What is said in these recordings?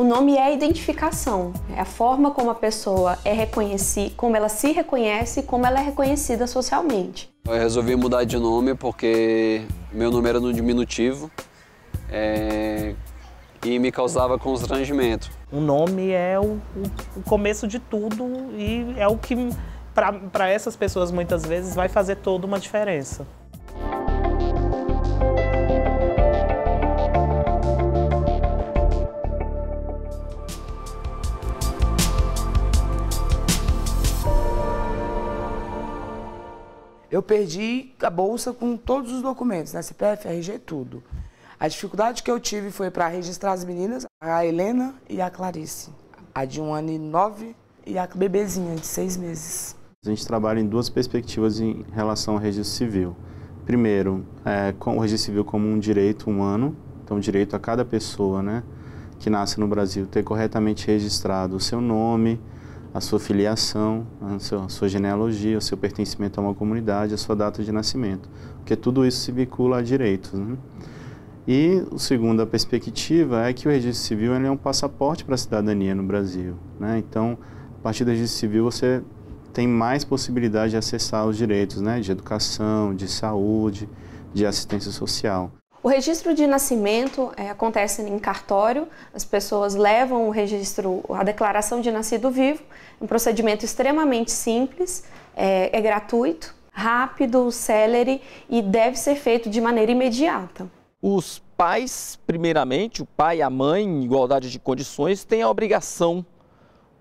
O nome é a identificação, é a forma como a pessoa é reconhecida, como ela se reconhece, como ela é reconhecida socialmente. Eu resolvi mudar de nome porque meu nome era no diminutivo é, e me causava constrangimento. O nome é o, o começo de tudo e é o que, para essas pessoas, muitas vezes, vai fazer toda uma diferença. Eu perdi a bolsa com todos os documentos, né? CPF, RG, tudo. A dificuldade que eu tive foi para registrar as meninas, a Helena e a Clarice. A de um ano e nove e a bebezinha de seis meses. A gente trabalha em duas perspectivas em relação ao registro civil. Primeiro, é, com o registro civil como um direito humano, então direito a cada pessoa, né, que nasce no Brasil ter corretamente registrado o seu nome, a sua filiação, a sua, genealogia, o seu pertencimento a uma comunidade, a sua data de nascimento, porque tudo isso se vincula a direitos. Né? E a perspectiva é que o registro civil é um passaporte para a cidadania no Brasil. Né? Então, a partir do registro civil você tem mais possibilidade de acessar os direitos né? de educação, de saúde, de assistência social. O registro de nascimento é, acontece em cartório, as pessoas levam o registro, a declaração de nascido vivo, um procedimento extremamente simples, é, é gratuito, rápido, célere e deve ser feito de maneira imediata. Os pais, primeiramente, o pai e a mãe, em igualdade de condições, têm a obrigação,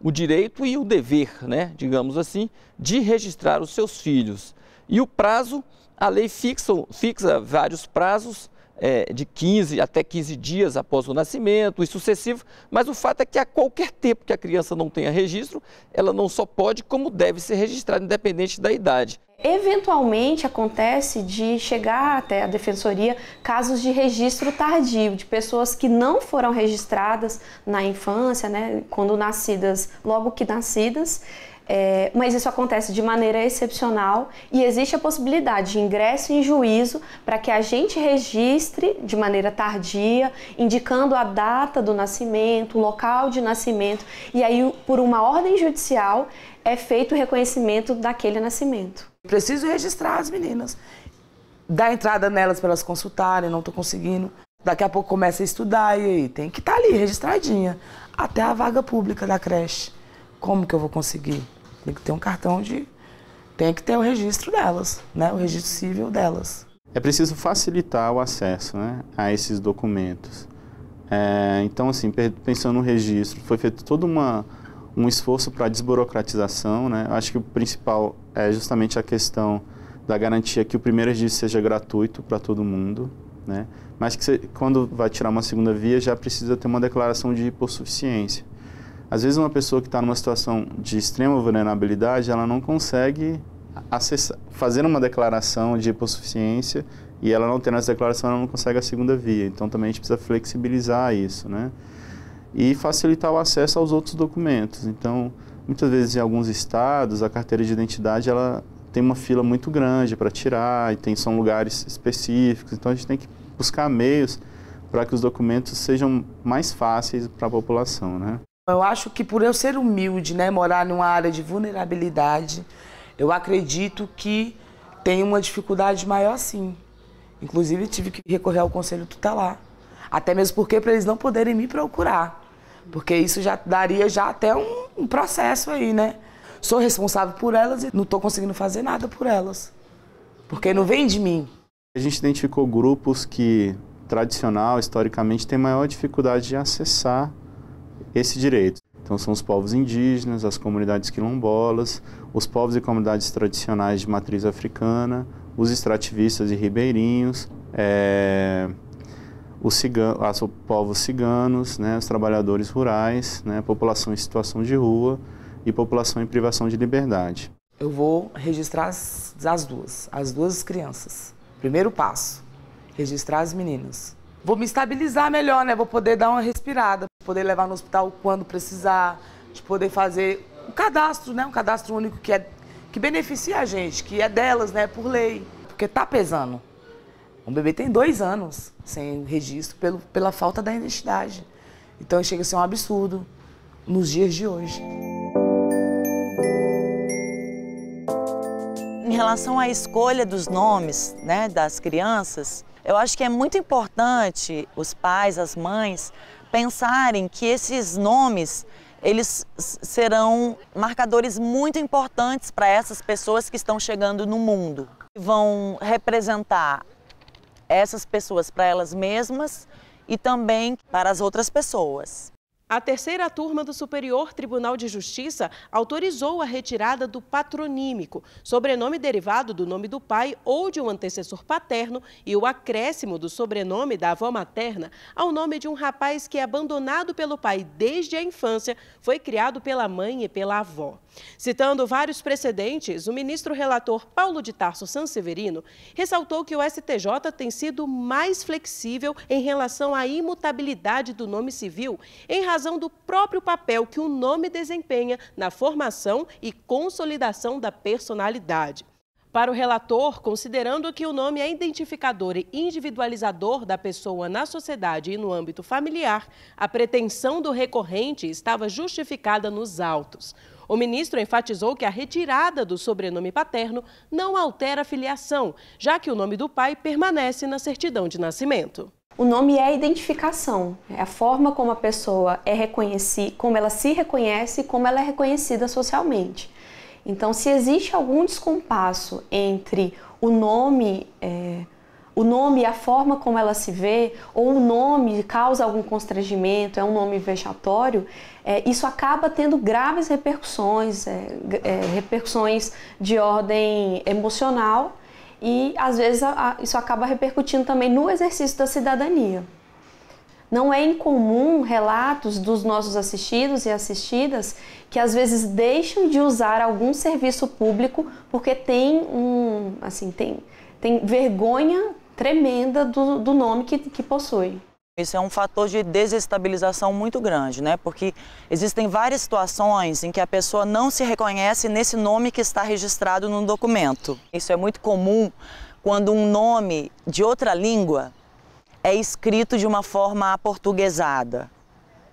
o direito e o dever, né, digamos assim, de registrar os seus filhos. E o prazo, a lei fixa, fixa vários prazos é, de 15 até 15 dias após o nascimento e sucessivo, mas o fato é que a qualquer tempo que a criança não tenha registro, ela não só pode, como deve ser registrada, independente da idade. Eventualmente acontece de chegar até a defensoria casos de registro tardio, de pessoas que não foram registradas na infância, né, quando nascidas, logo que nascidas, é, mas isso acontece de maneira excepcional e existe a possibilidade de ingresso em juízo para que a gente registre de maneira tardia, indicando a data do nascimento, o local de nascimento, e aí, por uma ordem judicial, é feito o reconhecimento daquele nascimento. Preciso registrar as meninas, dar entrada nelas para elas consultarem, não estou conseguindo. Daqui a pouco começa a estudar e aí tem que estar tá ali registradinha, até a vaga pública da creche. Como que eu vou conseguir? Tem que ter um cartão de. Tem que ter o registro delas, né? O registro civil delas. É preciso facilitar o acesso né, a esses documentos. É, então, assim, pensando no registro, foi feito todo uma, um esforço para desburocratização. Né? Acho que o principal é justamente a questão da garantia que o primeiro registro seja gratuito para todo mundo, né? mas que você, quando vai tirar uma segunda via já precisa ter uma declaração de hipossuficiência. Às vezes uma pessoa que está numa situação de extrema vulnerabilidade, ela não consegue acessar, fazer uma declaração de hipossuficiência e ela não tendo essa declaração, ela não consegue a segunda via. Então também a gente precisa flexibilizar isso, né? E facilitar o acesso aos outros documentos. Então, muitas vezes em alguns estados, a carteira de identidade, ela tem uma fila muito grande para tirar e tem são lugares específicos. Então a gente tem que buscar meios para que os documentos sejam mais fáceis para a população, né? Eu acho que por eu ser humilde, né, morar numa área de vulnerabilidade, eu acredito que tem uma dificuldade maior sim. Inclusive tive que recorrer ao conselho tutelar. Até mesmo porque para eles não poderem me procurar. Porque isso já daria já até um, um processo aí, né? Sou responsável por elas e não estou conseguindo fazer nada por elas. Porque não vem de mim. A gente identificou grupos que, tradicional, historicamente, têm maior dificuldade de acessar esse direito. Então são os povos indígenas, as comunidades quilombolas, os povos e comunidades tradicionais de matriz africana, os extrativistas e ribeirinhos, é, os, ciganos, os povos ciganos, né, os trabalhadores rurais, né, a população em situação de rua e população em privação de liberdade. Eu vou registrar as, as duas, as duas crianças. Primeiro passo, registrar as meninas. Vou me estabilizar melhor, né? Vou poder dar uma respirada poder levar no hospital quando precisar, de poder fazer um cadastro, né? Um cadastro único que, é, que beneficia a gente, que é delas, né? Por lei. Porque tá pesando. Um bebê tem dois anos sem registro pelo, pela falta da identidade. Então chega a ser um absurdo nos dias de hoje. Em relação à escolha dos nomes né, das crianças, eu acho que é muito importante os pais, as mães, pensarem que esses nomes eles serão marcadores muito importantes para essas pessoas que estão chegando no mundo. Vão representar essas pessoas para elas mesmas e também para as outras pessoas. A terceira turma do Superior Tribunal de Justiça autorizou a retirada do patronímico, sobrenome derivado do nome do pai ou de um antecessor paterno, e o acréscimo do sobrenome da avó materna ao nome de um rapaz que, abandonado pelo pai desde a infância, foi criado pela mãe e pela avó. Citando vários precedentes, o ministro relator Paulo de Tarso Sanseverino ressaltou que o STJ tem sido mais flexível em relação à imutabilidade do nome civil, em razão do próprio papel que o nome desempenha na formação e consolidação da personalidade. Para o relator, considerando que o nome é identificador e individualizador da pessoa na sociedade e no âmbito familiar, a pretensão do recorrente estava justificada nos autos. O ministro enfatizou que a retirada do sobrenome paterno não altera a filiação, já que o nome do pai permanece na certidão de nascimento. O nome é a identificação, é a forma como a pessoa é reconhecida, como ela se reconhece como ela é reconhecida socialmente. Então, se existe algum descompasso entre o nome é, o nome e a forma como ela se vê, ou o nome causa algum constrangimento, é um nome vexatório, é, isso acaba tendo graves repercussões, é, é, repercussões de ordem emocional e às vezes a, a, isso acaba repercutindo também no exercício da cidadania. Não é incomum relatos dos nossos assistidos e assistidas que às vezes deixam de usar algum serviço público porque tem um, assim, tem, tem vergonha tremenda do, do nome que, que possui. Isso é um fator de desestabilização muito grande, né? Porque existem várias situações em que a pessoa não se reconhece nesse nome que está registrado no documento. Isso é muito comum quando um nome de outra língua é escrito de uma forma aportuguesada,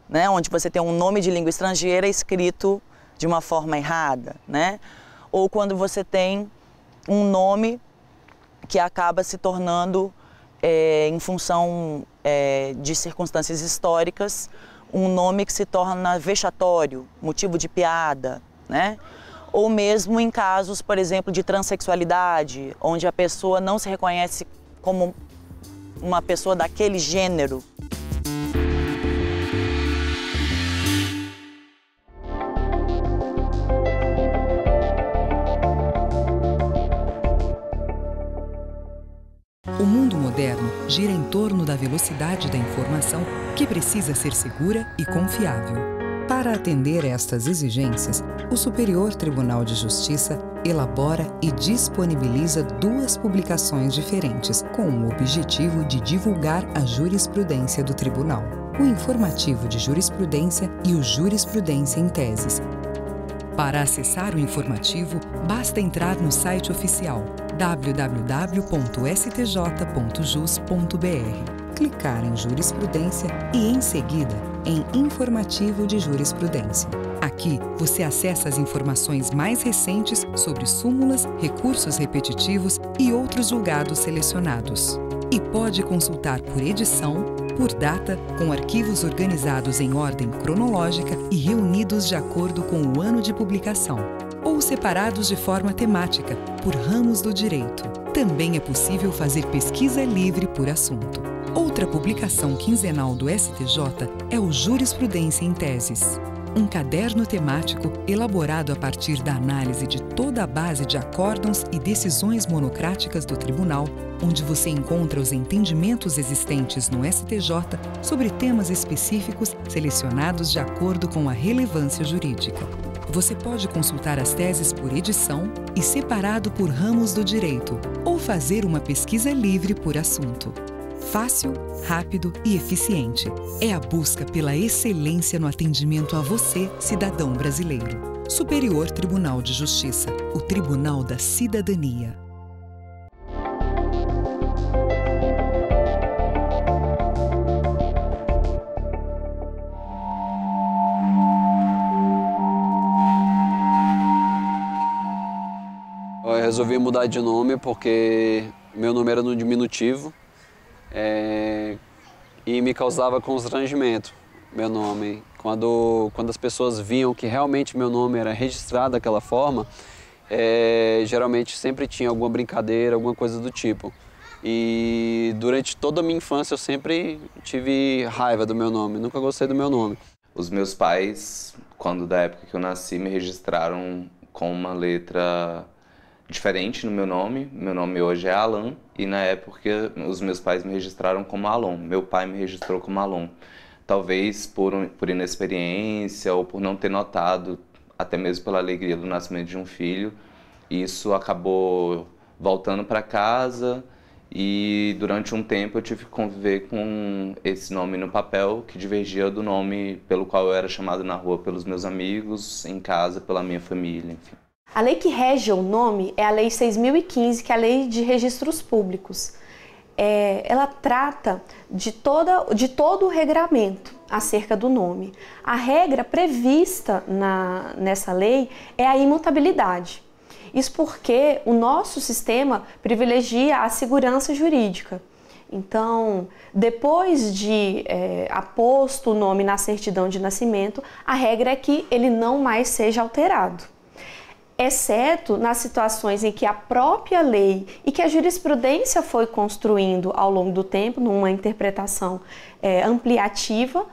né? Onde você tem um nome de língua estrangeira escrito de uma forma errada, né? Ou quando você tem um nome que acaba se tornando, é, em função é, de circunstâncias históricas, um nome que se torna vexatório, motivo de piada, né? Ou mesmo em casos, por exemplo, de transexualidade, onde a pessoa não se reconhece como uma pessoa daquele gênero. Gira em torno da velocidade da informação que precisa ser segura e confiável. Para atender estas exigências, o Superior Tribunal de Justiça elabora e disponibiliza duas publicações diferentes com o objetivo de divulgar a jurisprudência do tribunal: o Informativo de Jurisprudência e o Jurisprudência em Teses. Para acessar o informativo, basta entrar no site oficial www.stj.jus.br, clicar em Jurisprudência e, em seguida, em Informativo de Jurisprudência. Aqui você acessa as informações mais recentes sobre súmulas, recursos repetitivos e outros julgados selecionados. E pode consultar por edição, por data, com arquivos organizados em ordem cronológica e reunidos de acordo com o ano de publicação ou separados de forma temática, por ramos do direito. Também é possível fazer pesquisa livre por assunto. Outra publicação quinzenal do STJ é o Jurisprudência em Teses. Um caderno temático elaborado a partir da análise de toda a base de acórdãos e decisões monocráticas do Tribunal, onde você encontra os entendimentos existentes no STJ sobre temas específicos selecionados de acordo com a relevância jurídica. Você pode consultar as teses por edição e separado por ramos do direito, ou fazer uma pesquisa livre por assunto. Fácil, rápido e eficiente. É a busca pela excelência no atendimento a você, cidadão brasileiro. Superior Tribunal de Justiça, o Tribunal da Cidadania. Resolvi mudar de nome porque meu nome era no diminutivo é, e me causava constrangimento meu nome. Quando, quando as pessoas viam que realmente meu nome era registrado daquela forma, é, geralmente sempre tinha alguma brincadeira, alguma coisa do tipo. E durante toda a minha infância eu sempre tive raiva do meu nome, nunca gostei do meu nome. Os meus pais, quando da época que eu nasci, me registraram com uma letra diferente no meu nome. Meu nome hoje é Alan e na época os meus pais me registraram como Alon. Meu pai me registrou como Alon. Talvez por, por inexperiência ou por não ter notado, até mesmo pela alegria do nascimento de um filho, isso acabou voltando para casa e durante um tempo eu tive que conviver com esse nome no papel que divergia do nome pelo qual eu era chamado na rua pelos meus amigos, em casa pela minha família, enfim. A lei que rege o nome é a Lei 6.015, que é a Lei de Registros Públicos. É, ela trata de, toda, de todo o regramento acerca do nome. A regra prevista na, nessa lei é a imutabilidade. Isso porque o nosso sistema privilegia a segurança jurídica. Então, depois de é, aposto o nome na certidão de nascimento, a regra é que ele não mais seja alterado exceto nas situações em que a própria lei e que a jurisprudência foi construindo ao longo do tempo, numa interpretação é, ampliativa,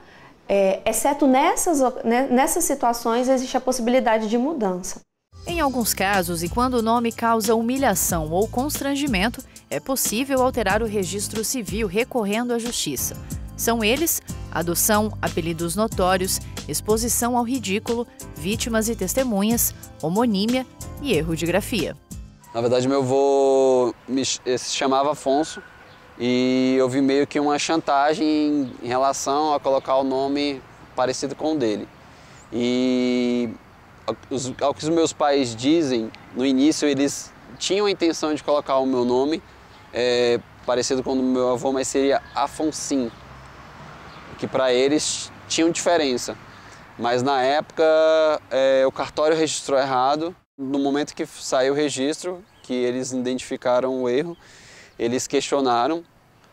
é, exceto nessas, né, nessas situações existe a possibilidade de mudança. Em alguns casos, e quando o nome causa humilhação ou constrangimento, é possível alterar o registro civil recorrendo à justiça. São eles adoção, apelidos notórios, exposição ao ridículo, vítimas e testemunhas, homonímia e erro de grafia. Na verdade, meu avô me, se chamava Afonso e eu vi meio que uma chantagem em relação a colocar o nome parecido com o dele. E ao que os meus pais dizem, no início eles tinham a intenção de colocar o meu nome é, parecido com o do meu avô, mas seria Afonsim que para eles tinham diferença. Mas na época é, o cartório registrou errado. No momento que saiu o registro, que eles identificaram o erro, eles questionaram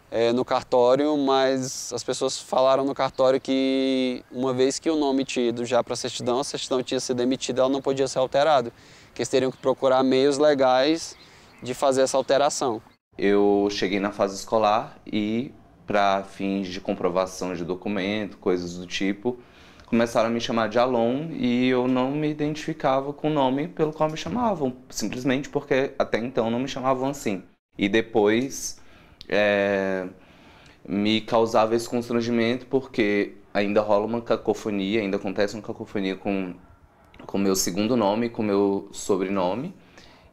é, no cartório, mas as pessoas falaram no cartório que uma vez que o nome tido já para a certidão, a certidão tinha sido emitida, ela não podia ser alterada, que eles teriam que procurar meios legais de fazer essa alteração. Eu cheguei na fase escolar e para fins de comprovação de documento, coisas do tipo, começaram a me chamar de Alon e eu não me identificava com o nome pelo qual me chamavam, simplesmente porque até então não me chamavam assim. E depois é, me causava esse constrangimento porque ainda rola uma cacofonia, ainda acontece uma cacofonia com com meu segundo nome, com meu sobrenome.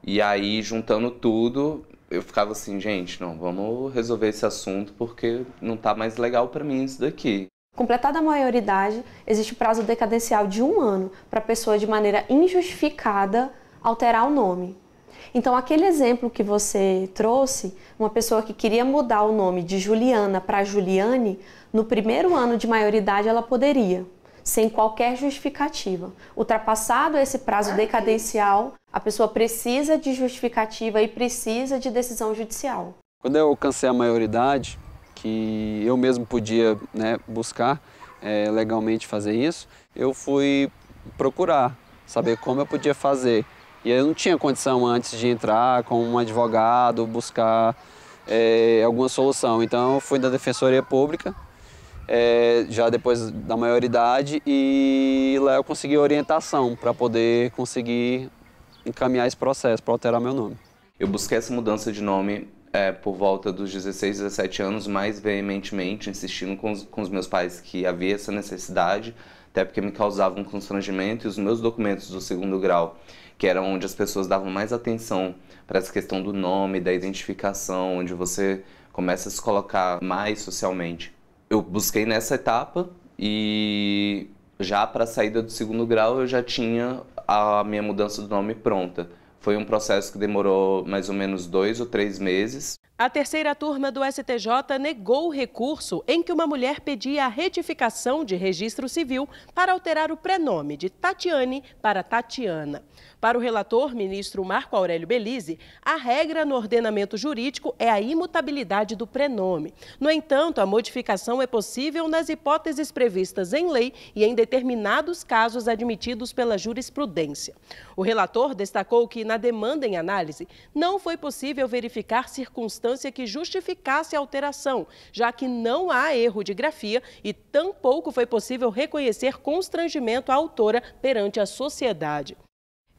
E aí, juntando tudo, eu ficava assim, gente, não, vamos resolver esse assunto porque não tá mais legal para mim isso daqui. Completada a maioridade, existe prazo decadencial de um ano para a pessoa, de maneira injustificada, alterar o nome. Então, aquele exemplo que você trouxe, uma pessoa que queria mudar o nome de Juliana para Juliane, no primeiro ano de maioridade ela poderia sem qualquer justificativa. Ultrapassado esse prazo decadencial, a pessoa precisa de justificativa e precisa de decisão judicial. Quando eu alcancei a maioridade, que eu mesmo podia né, buscar é, legalmente fazer isso, eu fui procurar saber como eu podia fazer. E eu não tinha condição antes de entrar com um advogado, buscar é, alguma solução. Então eu fui da Defensoria Pública é, já depois da maioridade e lá eu consegui orientação para poder conseguir encaminhar esse processo para alterar meu nome. Eu busquei essa mudança de nome é, por volta dos 16, 17 anos, mais veementemente, insistindo com os, com os meus pais que havia essa necessidade, até porque me causava um constrangimento e os meus documentos do segundo grau, que era onde as pessoas davam mais atenção para essa questão do nome, da identificação, onde você começa a se colocar mais socialmente eu busquei nessa etapa e já para a saída do segundo grau eu já tinha a minha mudança do nome pronta. Foi um processo que demorou mais ou menos dois ou três meses. A terceira turma do STJ negou o recurso em que uma mulher pedia a retificação de registro civil para alterar o prenome de Tatiane para Tatiana. Para o relator, ministro Marco Aurélio Belize, a regra no ordenamento jurídico é a imutabilidade do prenome. No entanto, a modificação é possível nas hipóteses previstas em lei e em determinados casos admitidos pela jurisprudência. O relator destacou que, na demanda em análise, não foi possível verificar circunstância que justificasse a alteração, já que não há erro de grafia e tampouco foi possível reconhecer constrangimento à autora perante a sociedade.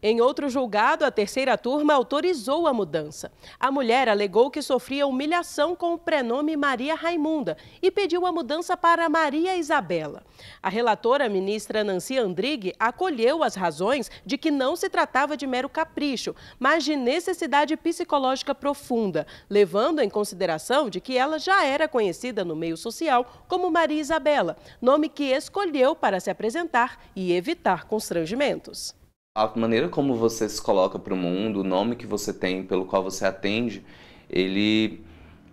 Em outro julgado, a terceira turma autorizou a mudança. A mulher alegou que sofria humilhação com o prenome Maria Raimunda e pediu a mudança para Maria Isabela. A relatora, ministra Nancy Andrighi, acolheu as razões de que não se tratava de mero capricho, mas de necessidade psicológica profunda, levando em consideração de que ela já era conhecida no meio social como Maria Isabela, nome que escolheu para se apresentar e evitar constrangimentos a maneira como você se coloca para o mundo, o nome que você tem, pelo qual você atende, ele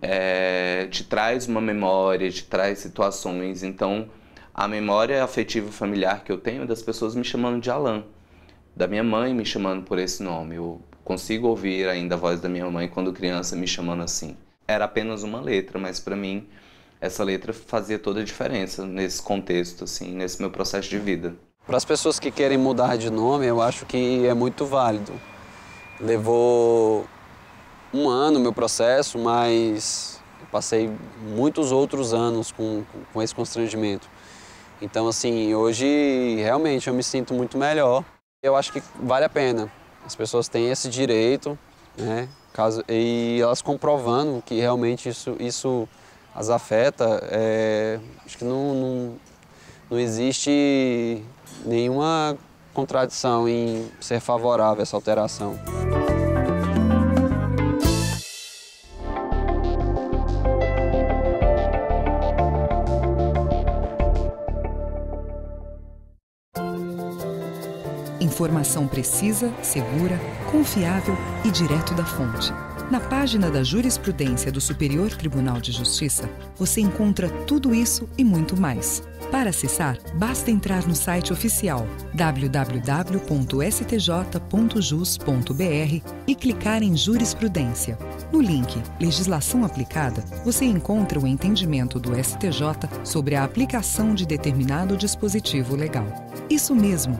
é, te traz uma memória, te traz situações. Então, a memória afetiva familiar que eu tenho é das pessoas me chamando de Alan, da minha mãe me chamando por esse nome. Eu consigo ouvir ainda a voz da minha mãe quando criança me chamando assim. Era apenas uma letra, mas para mim essa letra fazia toda a diferença nesse contexto, assim, nesse meu processo de vida. Para as pessoas que querem mudar de nome, eu acho que é muito válido. Levou um ano o meu processo, mas passei muitos outros anos com, com esse constrangimento. Então, assim, hoje realmente eu me sinto muito melhor. Eu acho que vale a pena. As pessoas têm esse direito, né? Caso, e elas comprovando que realmente isso, isso as afeta, é, acho que não, não, não existe nenhuma contradição em ser favorável a essa alteração. Informação precisa, segura, confiável e direto da fonte. Na página da jurisprudência do Superior Tribunal de Justiça, você encontra tudo isso e muito mais. Para acessar, basta entrar no site oficial www.stj.jus.br e clicar em Jurisprudência. No link Legislação Aplicada, você encontra o entendimento do STJ sobre a aplicação de determinado dispositivo legal. Isso mesmo,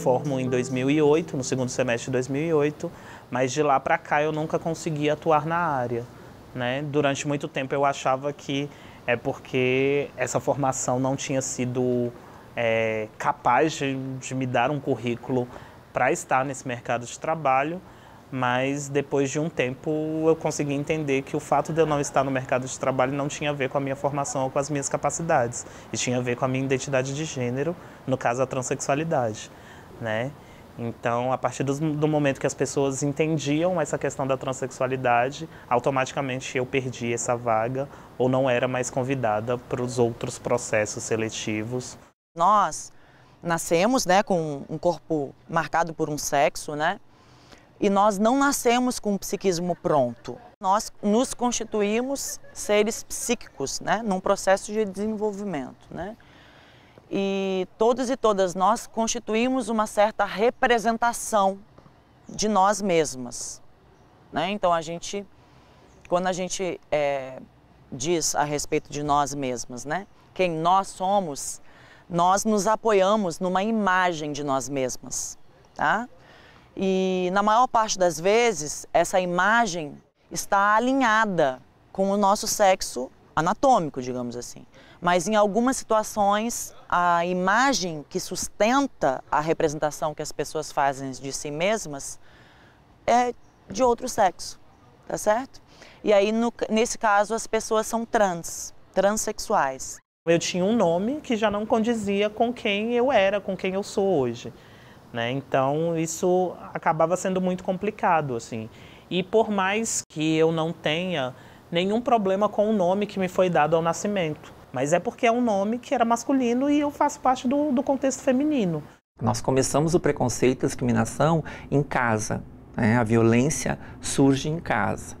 Formo em 2008, no segundo semestre de 2008, mas de lá para cá eu nunca consegui atuar na área. Né? Durante muito tempo eu achava que é porque essa formação não tinha sido é, capaz de, de me dar um currículo para estar nesse mercado de trabalho, mas depois de um tempo eu consegui entender que o fato de eu não estar no mercado de trabalho não tinha a ver com a minha formação ou com as minhas capacidades, e tinha a ver com a minha identidade de gênero, no caso a transexualidade né? Então, a partir do, do, momento que as pessoas entendiam essa questão da transexualidade, automaticamente eu perdi essa vaga ou não era mais convidada para os outros processos seletivos. Nós nascemos, né, com um corpo marcado por um sexo, né? E nós não nascemos com um psiquismo pronto. Nós nos constituímos seres psíquicos, né, num processo de desenvolvimento, né? E todos e todas nós constituímos uma certa representação de nós mesmas. Né? Então a gente, quando a gente é, diz a respeito de nós mesmas, né? quem nós somos, nós nos apoiamos numa imagem de nós mesmas, tá? E na maior parte das vezes, essa imagem está alinhada com o nosso sexo anatômico, digamos assim. Mas em algumas situações, a imagem que sustenta a representação que as pessoas fazem de si mesmas é de outro sexo, tá certo? E aí, no, nesse caso, as pessoas são trans, transexuais. Eu tinha um nome que já não condizia com quem eu era, com quem eu sou hoje. Né? Então, isso acabava sendo muito complicado, assim. E por mais que eu não tenha nenhum problema com o nome que me foi dado ao nascimento, mas é porque é um nome que era masculino e eu faço parte do, do contexto feminino. Nós começamos o preconceito e discriminação em casa. Né? A violência surge em casa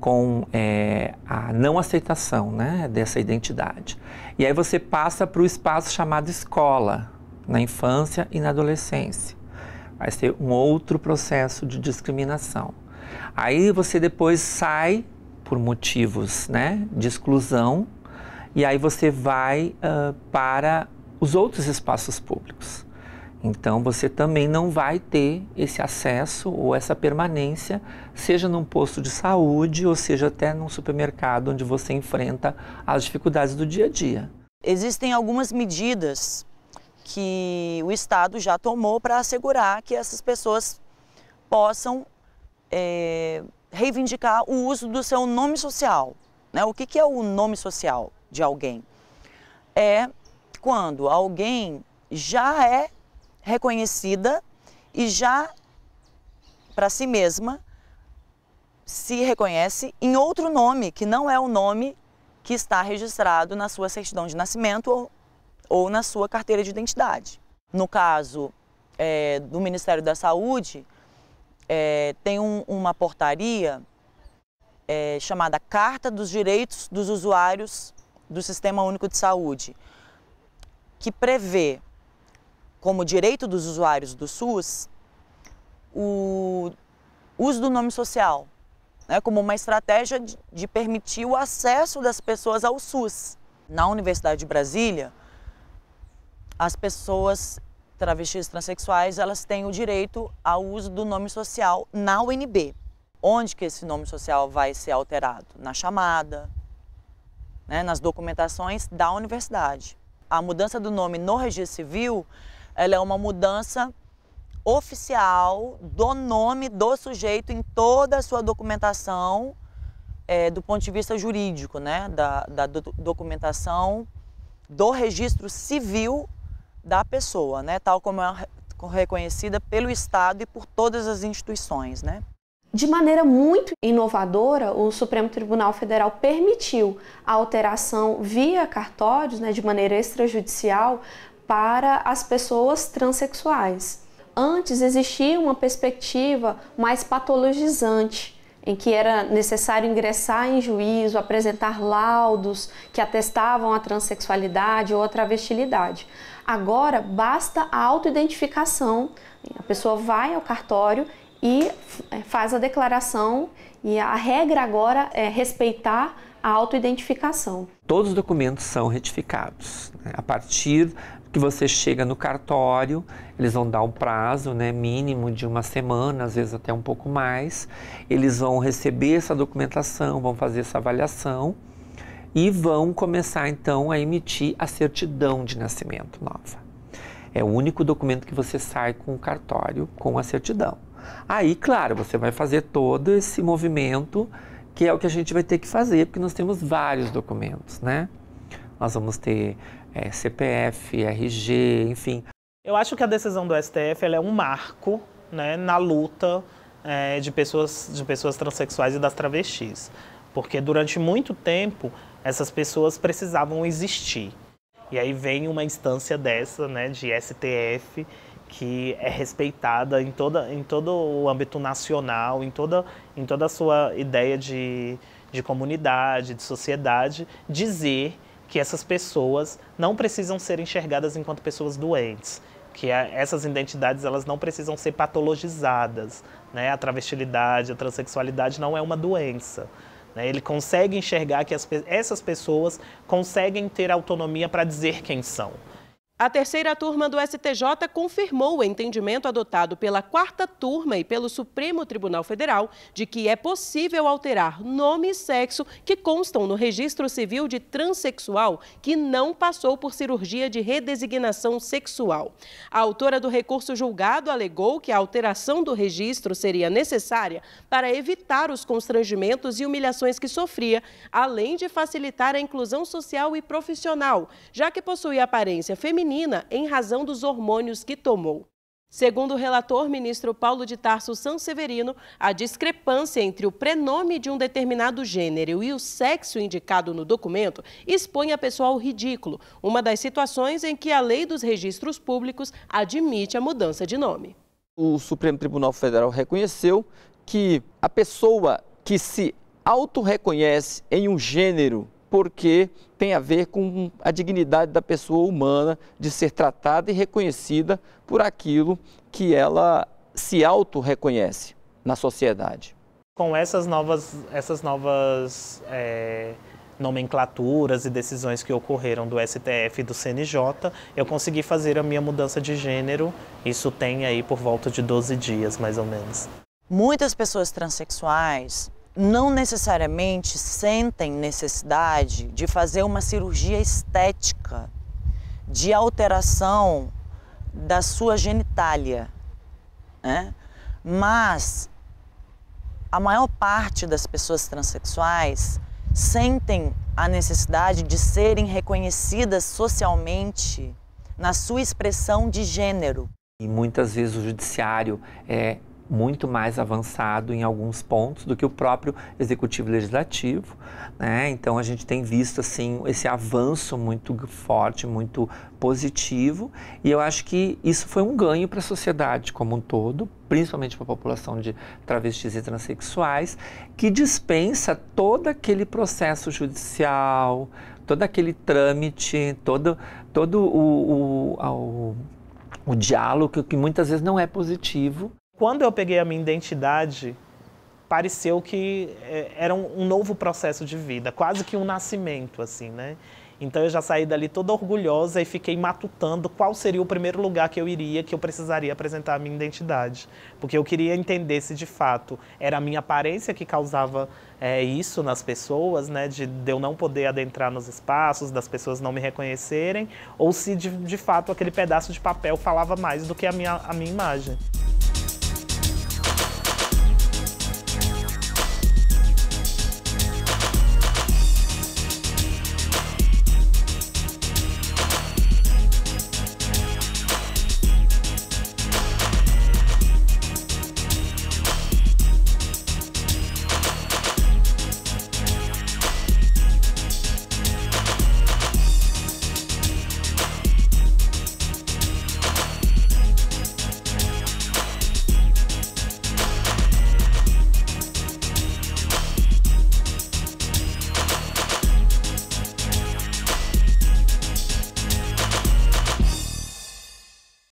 com é, a não aceitação né, dessa identidade. E aí você passa para o espaço chamado escola, na infância e na adolescência. Vai ser um outro processo de discriminação. Aí você depois sai por motivos né, de exclusão e aí você vai uh, para os outros espaços públicos. Então você também não vai ter esse acesso ou essa permanência, seja num posto de saúde ou seja até num supermercado onde você enfrenta as dificuldades do dia a dia. Existem algumas medidas que o Estado já tomou para assegurar que essas pessoas possam é, reivindicar o uso do seu nome social. Né? O que, que é o nome social de alguém? É quando alguém já é reconhecida e já para si mesma se reconhece em outro nome, que não é o nome que está registrado na sua certidão de nascimento ou, ou na sua carteira de identidade. No caso é, do Ministério da Saúde, é, tem um, uma portaria é, chamada Carta dos Direitos dos Usuários do Sistema Único de Saúde, que prevê como direito dos usuários do SUS, o uso do nome social, né, como uma estratégia de, permitir o acesso das pessoas ao SUS. Na Universidade de Brasília, as pessoas travestis transexuais, elas têm o direito ao uso do nome social na UNB. Onde que esse nome social vai ser alterado? Na chamada, né, nas documentações da universidade. A mudança do nome no registro civil ela é uma mudança oficial do nome do sujeito em toda a sua documentação é, do ponto de vista jurídico, né? da, da do, documentação do registro civil da pessoa, né? tal como é reconhecida pelo Estado e por todas as instituições. Né? De maneira muito inovadora, o Supremo Tribunal Federal permitiu a alteração via cartórios, né, de maneira extrajudicial, para as pessoas transexuais. Antes existia uma perspectiva mais patologizante, em que era necessário ingressar em juízo, apresentar laudos que atestavam a transexualidade ou a travestilidade. Agora basta a autoidentificação, a pessoa vai ao cartório e é, faz a declaração e a regra agora é respeitar a autoidentificação. Todos os documentos são retificados. Né? A partir que você chega no cartório, eles vão dar um prazo né, mínimo de uma semana, às vezes até um pouco mais. Eles vão receber essa documentação, vão fazer essa avaliação e vão começar então a emitir a certidão de nascimento nova. É o único documento que você sai com o cartório com a certidão. Aí, claro, você vai fazer todo esse movimento que é o que a gente vai ter que fazer, porque nós temos vários documentos, né? Nós vamos ter é, CPF, RG, enfim. Eu acho que a decisão do STF é um marco né, na luta é, de, pessoas, de pessoas transexuais e das travestis. Porque durante muito tempo essas pessoas precisavam existir. E aí vem uma instância dessa, né, de STF, que é respeitada em, toda, em todo o âmbito nacional, em toda, em toda a sua ideia de, de comunidade, de sociedade, dizer que essas pessoas não precisam ser enxergadas enquanto pessoas doentes, que essas identidades elas não precisam ser patologizadas, né? A travestilidade, a transexualidade não é uma doença. Né? Ele consegue enxergar que as, essas pessoas conseguem ter autonomia para dizer quem são. A terceira turma do STJ confirmou o entendimento adotado pela quarta turma e pelo Supremo Tribunal Federal de que é possível alterar nome e sexo que constam no registro civil de transexual que não passou por cirurgia de redesignação sexual. A autora do recurso julgado alegou que a alteração do registro seria necessária para evitar os constrangimentos e humilhações que sofria, além de facilitar a inclusão social e profissional, já que possui aparência feminina feminina em razão dos hormônios que tomou. Segundo o relator ministro Paulo de Tarso Sanseverino, a discrepância entre o prenome de um determinado gênero e o sexo indicado no documento expõe a pessoa ao ridículo, uma das situações em que a lei dos registros públicos admite a mudança de nome. O Supremo Tribunal Federal reconheceu que a pessoa que se autorreconhece em um gênero porque tem a ver com a dignidade da pessoa humana de ser tratada e reconhecida por aquilo que ela se auto-reconhece na sociedade. Com essas novas, essas novas é, nomenclaturas e decisões que ocorreram do STF e do CNJ, eu consegui fazer a minha mudança de gênero. Isso tem aí por volta de 12 dias, mais ou menos. Muitas pessoas transexuais não necessariamente sentem necessidade de fazer uma cirurgia estética de alteração da sua genitália, né? mas a maior parte das pessoas transexuais sentem a necessidade de serem reconhecidas socialmente na sua expressão de gênero. E muitas vezes o judiciário é muito mais avançado em alguns pontos do que o próprio executivo legislativo, né? Então a gente tem visto assim esse avanço muito forte, muito positivo, e eu acho que isso foi um ganho para a sociedade como um todo, principalmente para a população de travestis e transexuais, que dispensa todo aquele processo judicial, todo aquele trâmite, todo todo o, o, o, o diálogo que muitas vezes não é positivo quando eu peguei a minha identidade, pareceu que é, era um, novo processo de vida, quase que um nascimento, assim, né? Então eu já saí dali toda orgulhosa e fiquei matutando qual seria o primeiro lugar que eu iria, que eu precisaria apresentar a minha identidade. Porque eu queria entender se de fato era a minha aparência que causava é, isso nas pessoas, né, de, de, eu não poder adentrar nos espaços, das pessoas não me reconhecerem, ou se de, de fato aquele pedaço de papel falava mais do que a minha, a minha imagem.